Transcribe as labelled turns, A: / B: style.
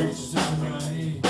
A: pictures in my.